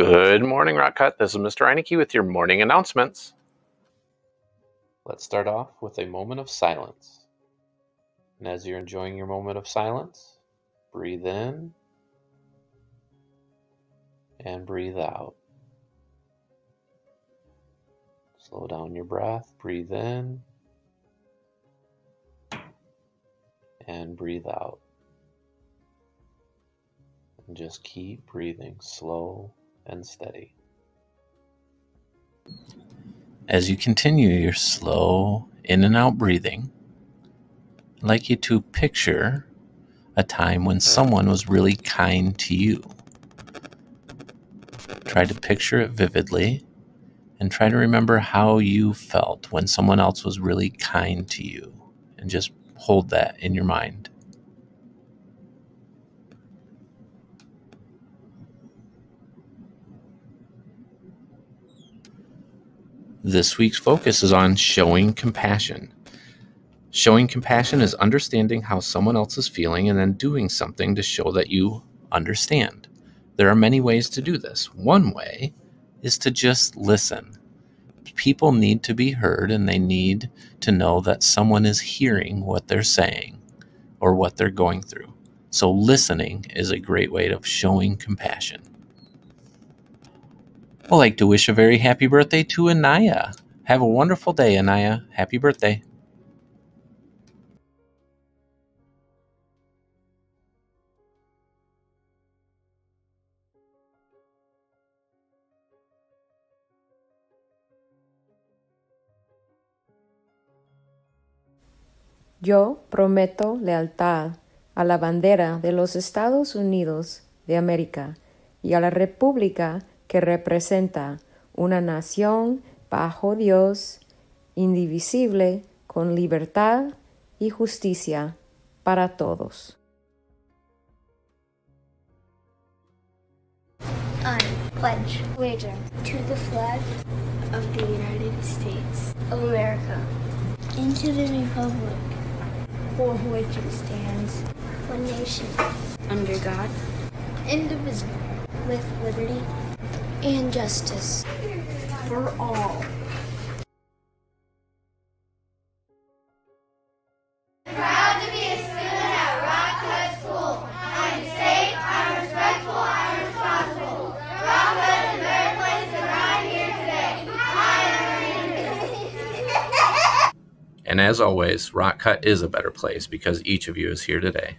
Good morning, Rock Cut. This is Mr. Reinecke with your morning announcements. Let's start off with a moment of silence. And as you're enjoying your moment of silence, breathe in and breathe out. Slow down your breath, breathe in and breathe out. And just keep breathing slow and steady. As you continue your slow in and out breathing, I'd like you to picture a time when someone was really kind to you. Try to picture it vividly and try to remember how you felt when someone else was really kind to you and just hold that in your mind. This week's focus is on showing compassion. Showing compassion is understanding how someone else is feeling and then doing something to show that you understand. There are many ways to do this. One way is to just listen. People need to be heard and they need to know that someone is hearing what they're saying or what they're going through. So, listening is a great way of showing compassion. I'd like to wish a very happy birthday to Anaya. Have a wonderful day, Anaya. Happy birthday. Yo prometo lealtad a la bandera de los Estados Unidos de América y a la República que representa una nación bajo Dios, indivisible, con libertad y justicia para todos. I pledge allegiance to the flag of the United States of America. And to the republic for which it stands, one nation, under God, indivisible, with liberty and justice for all. Proud to be a student at Rock Cut School. I'm safe, I'm respectful, I'm responsible. Rock Cut is a better place because I'm here today. And as always, Rock Cut is a better place because each of you is here today.